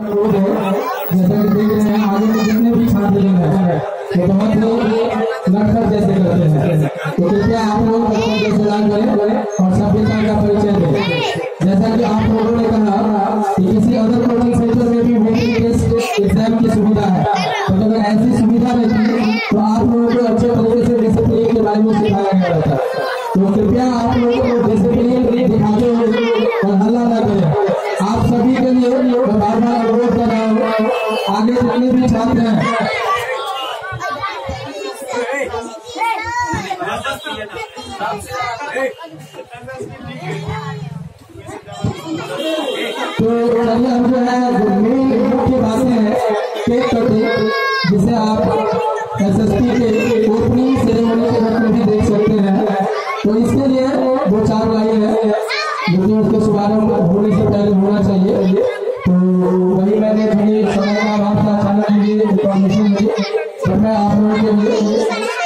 जैसा कि देख रहे हैं आगे में जितने भी छात्र लोग हैं वो बहुत ही नटखट जैसे करते हैं तो कृपया आप लोग बच्चों के सलाह करें और सभ्यता का परिचय दें जैसा कि आप लोगों ने कहा कि किसी अदर कोचिंग सेंटर में भी मेडिकल टेस्ट एग्ज़ाम की सुविधा है तो अगर ऐसी सुविधा रहती तो आप लोगों को अच्छे तरीके से डिसिप्लिन के बारे में सिखाया गया रहता तो कृपया आप लोगों को डिसिप्लिन दिखाते हुए और हल्ला न करें। बार बार अनुरोध आगे जितने भी छात्र हैं तो चलिए हम जो है मुख्य बातें हैं जिसे आप एस एस पी के ओपनिंग सेरेमनी के वक्त में भी देख सकते हैं तो इसके लिए दो चार लाइन है कि उसके शुभारंभ होने से पहले होना चाहिए।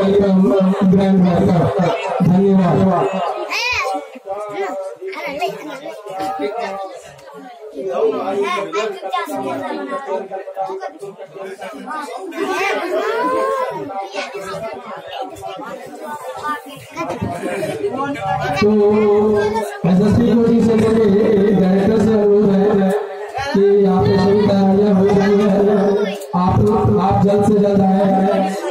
ग्रैंड धन्यवाद। तो एसएसपी कोचिंग डायरेक्टर से अनुरोध है कि यहाँ पे सभी तैयारियाँ हो रही है आप आप जल्द से जल्द आए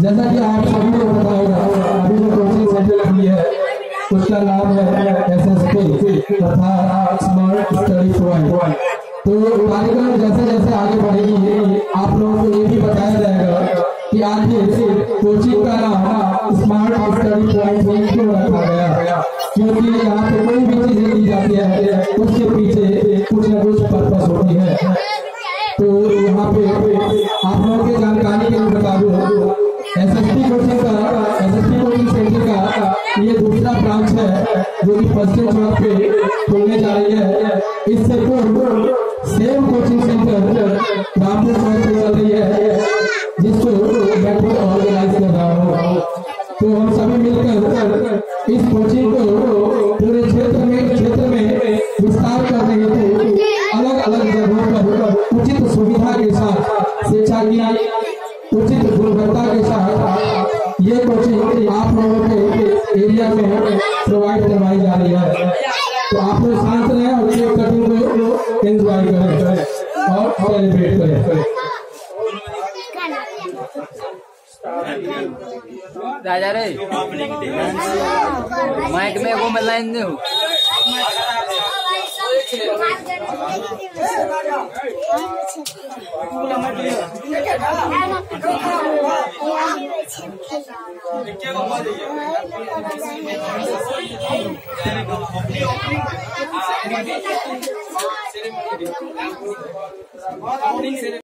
जैसा कि आप सभी को पता होगा अभी जो कोचिंग सेंटर खुली है, उसका नाम है एस एस पी तथा स्मार्ट स्टडी पॉइंट तो कार्यक्रम जैसे जैसे आगे बढ़ेगी, आप लोगों को ये भी बताया जाएगा कि आखिर कोचिंग का नाम स्मार्ट स्टडी पॉइंट क्यों रखा गया? क्योंकि यहाँ पे कोई भी चीज़ दी जाती है, उसके पीछे कुछ न कुछ पर्पस होती है। तो यहाँ पे आप लोगों के जानकारी के दूँ एस एस पी कोचिंग का S S P coaching centre का ये दूसरा ब्रांच है, जो कि पश्चिम चौक पे खुलने जा रही है। इससे पूर्व same coaching centre Rampur Chowk पे चल रही है। तो आप लोग शांत रहें और केक कटिंग को एंजॉय करें और सेलिब्रेट करें राजा रे माइक में वो मैं लाइन दू Thank you. Opening opening